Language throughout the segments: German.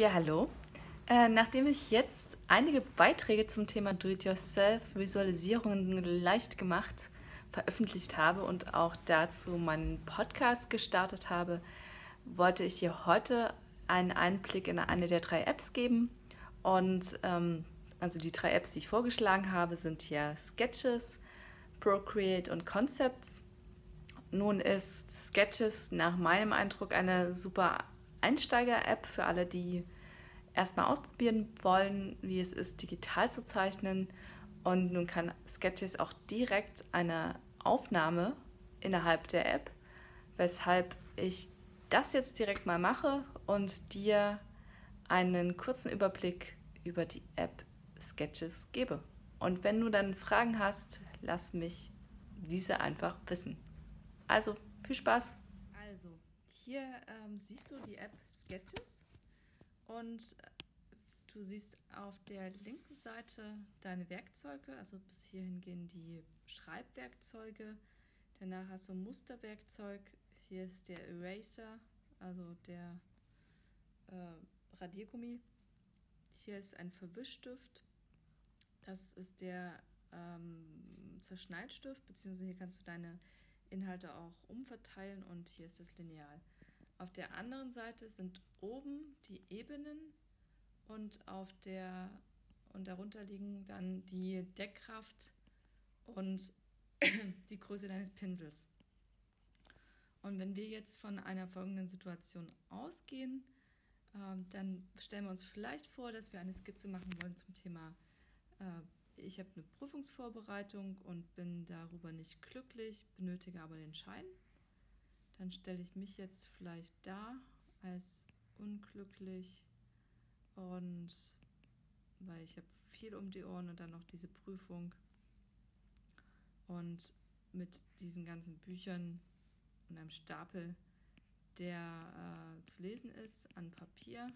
Ja, hallo. Äh, nachdem ich jetzt einige Beiträge zum Thema Do-it-yourself-Visualisierungen leicht gemacht veröffentlicht habe und auch dazu meinen Podcast gestartet habe, wollte ich dir heute einen Einblick in eine der drei Apps geben. Und ähm, also die drei Apps, die ich vorgeschlagen habe, sind hier Sketches, Procreate und Concepts. Nun ist Sketches nach meinem Eindruck eine super Einsteiger-App für alle, die erstmal ausprobieren wollen, wie es ist, digital zu zeichnen. Und nun kann Sketches auch direkt eine Aufnahme innerhalb der App, weshalb ich das jetzt direkt mal mache und dir einen kurzen Überblick über die App Sketches gebe. Und wenn du dann Fragen hast, lass mich diese einfach wissen. Also viel Spaß! Hier ähm, siehst du die App Sketches und du siehst auf der linken Seite deine Werkzeuge, also bis hierhin gehen die Schreibwerkzeuge. Danach hast du Musterwerkzeug. Hier ist der Eraser, also der äh, Radiergummi. Hier ist ein Verwischstift. Das ist der ähm, Zerschneidstift, beziehungsweise hier kannst du deine Inhalte auch umverteilen und hier ist das Lineal. Auf der anderen Seite sind oben die Ebenen und auf der und darunter liegen dann die Deckkraft und die Größe deines Pinsels. Und wenn wir jetzt von einer folgenden Situation ausgehen, äh, dann stellen wir uns vielleicht vor, dass wir eine Skizze machen wollen zum Thema, äh, ich habe eine Prüfungsvorbereitung und bin darüber nicht glücklich, benötige aber den Schein. Dann stelle ich mich jetzt vielleicht da als unglücklich und weil ich habe viel um die Ohren und dann noch diese Prüfung und mit diesen ganzen Büchern und einem Stapel, der äh, zu lesen ist an Papier.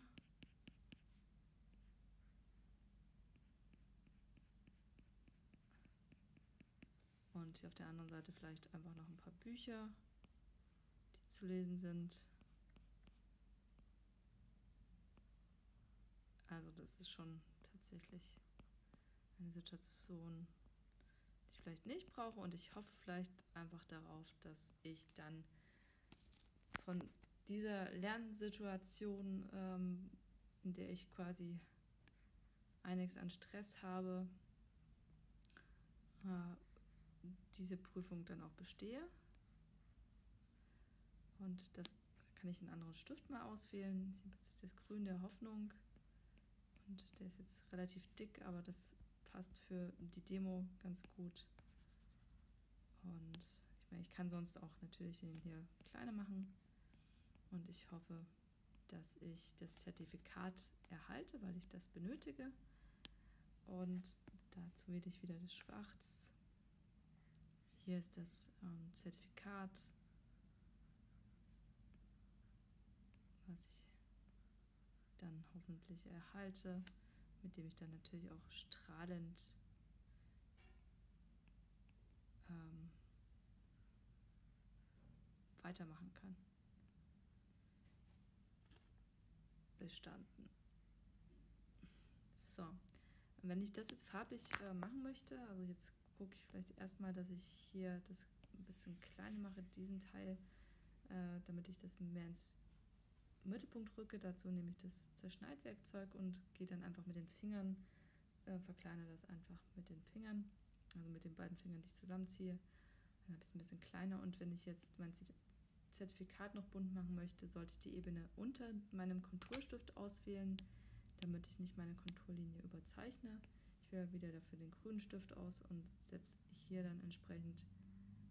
Und hier auf der anderen Seite vielleicht einfach noch ein paar Bücher, zu lesen sind. Also das ist schon tatsächlich eine Situation, die ich vielleicht nicht brauche und ich hoffe vielleicht einfach darauf, dass ich dann von dieser Lernsituation, ähm, in der ich quasi einiges an Stress habe, äh, diese Prüfung dann auch bestehe. Und das kann ich einen anderen Stift mal auswählen. Jetzt das Grün der Hoffnung. Und der ist jetzt relativ dick, aber das passt für die Demo ganz gut. Und ich meine, ich kann sonst auch natürlich den hier kleiner machen. Und ich hoffe, dass ich das Zertifikat erhalte, weil ich das benötige. Und dazu wähle ich wieder das Schwarz. Hier ist das ähm, Zertifikat, was ich dann hoffentlich erhalte, mit dem ich dann natürlich auch strahlend ähm, weitermachen kann. Bestanden. So, wenn ich das jetzt farblich äh, machen möchte, also jetzt gucke ich vielleicht erstmal, dass ich hier das ein bisschen kleiner mache, diesen Teil, äh, damit ich das mehr ins Mittelpunkt rücke. Dazu nehme ich das Zerschneidwerkzeug und gehe dann einfach mit den Fingern, äh, verkleinere das einfach mit den Fingern, also mit den beiden Fingern, die ich zusammenziehe. Dann habe ich es ein bisschen kleiner und wenn ich jetzt mein Zertifikat noch bunt machen möchte, sollte ich die Ebene unter meinem Konturstift auswählen, damit ich nicht meine Konturlinie überzeichne. Ich wähle wieder dafür den grünen Stift aus und setze hier dann entsprechend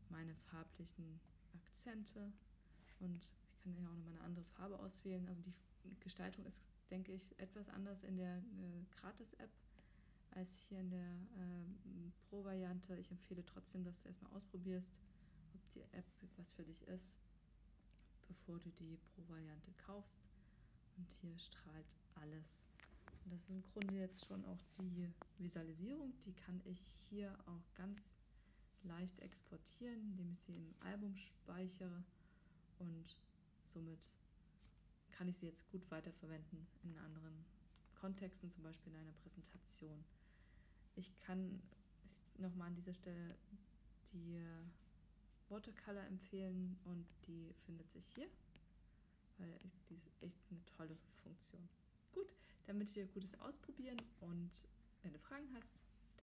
meine farblichen Akzente und kann ja auch nochmal eine andere Farbe auswählen. Also die Gestaltung ist, denke ich, etwas anders in der äh, Gratis-App als hier in der äh, Pro-Variante. Ich empfehle trotzdem, dass du erstmal ausprobierst, ob die App was für dich ist, bevor du die Pro-Variante kaufst. Und hier strahlt alles. Und das ist im Grunde jetzt schon auch die Visualisierung. Die kann ich hier auch ganz leicht exportieren, indem ich sie im Album speichere und somit kann ich sie jetzt gut weiterverwenden in anderen Kontexten, zum Beispiel in einer Präsentation. Ich kann nochmal an dieser Stelle die Watercolor empfehlen und die findet sich hier, weil die ist echt eine tolle Funktion. Gut, dann wünsche ich dir gutes Ausprobieren und wenn du Fragen hast,